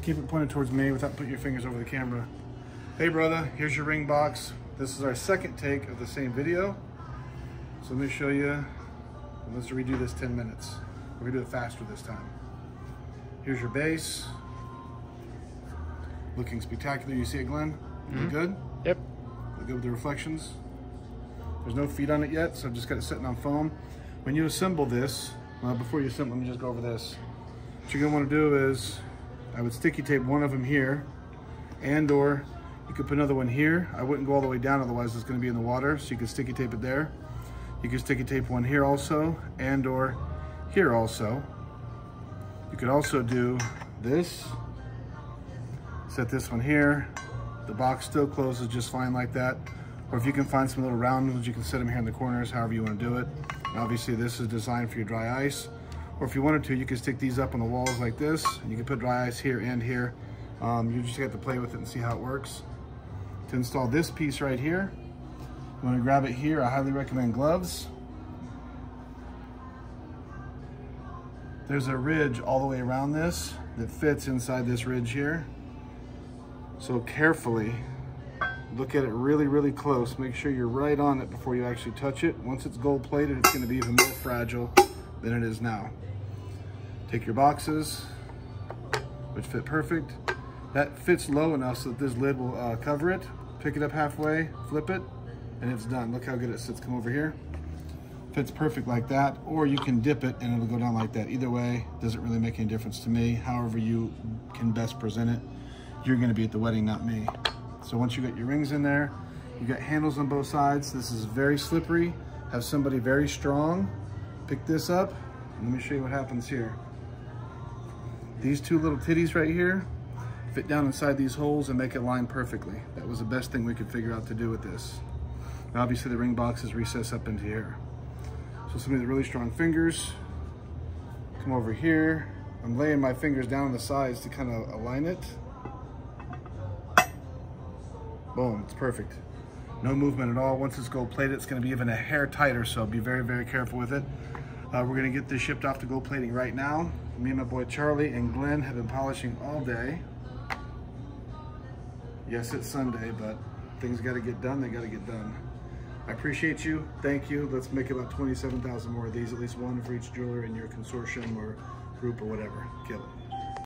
Just keep it pointed towards me without putting your fingers over the camera. Hey brother, here's your ring box. This is our second take of the same video. So let me show you. Let's redo this 10 minutes. We're gonna do it faster this time. Here's your base. Looking spectacular. You see it, Glenn? Mm -hmm. Look good? Yep. Look good with the reflections. There's no feet on it yet, so I've just got it sitting on foam. When you assemble this, well, before you assemble, let me just go over this. What you're gonna wanna do is, I would sticky tape one of them here, and or you could put another one here. I wouldn't go all the way down, otherwise it's gonna be in the water, so you can sticky tape it there. You can sticky tape one here also, and or here also. You could also do this, set this one here. The box still closes just fine like that. Or if you can find some little round ones, you can set them here in the corners, however you want to do it. And obviously this is designed for your dry ice. Or if you wanted to, you could stick these up on the walls like this. And you can put dry ice here and here. Um, you just have to play with it and see how it works. To install this piece right here, you want to grab it here. I highly recommend gloves. There's a ridge all the way around this that fits inside this ridge here. So carefully, look at it really, really close. Make sure you're right on it before you actually touch it. Once it's gold plated, it's gonna be even more fragile than it is now. Take your boxes, which fit perfect. That fits low enough so that this lid will uh, cover it. Pick it up halfway, flip it, and it's done. Look how good it sits. Come over here. Fits perfect like that, or you can dip it and it'll go down like that. Either way, doesn't really make any difference to me. However you can best present it you're gonna be at the wedding, not me. So once you got your rings in there, you got handles on both sides. This is very slippery. Have somebody very strong pick this up. Let me show you what happens here. These two little titties right here fit down inside these holes and make it line perfectly. That was the best thing we could figure out to do with this. And obviously the ring box is recessed up into here. So somebody with really strong fingers, come over here. I'm laying my fingers down on the sides to kind of align it. Boom, it's perfect. No movement at all. Once it's gold plated, it's gonna be even a hair tighter, so be very, very careful with it. Uh, we're gonna get this shipped off to gold plating right now. Me and my boy Charlie and Glenn have been polishing all day. Yes, it's Sunday, but things gotta get done, they gotta get done. I appreciate you, thank you. Let's make about 27,000 more of these, at least one for each jeweler in your consortium or group or whatever. Kill it.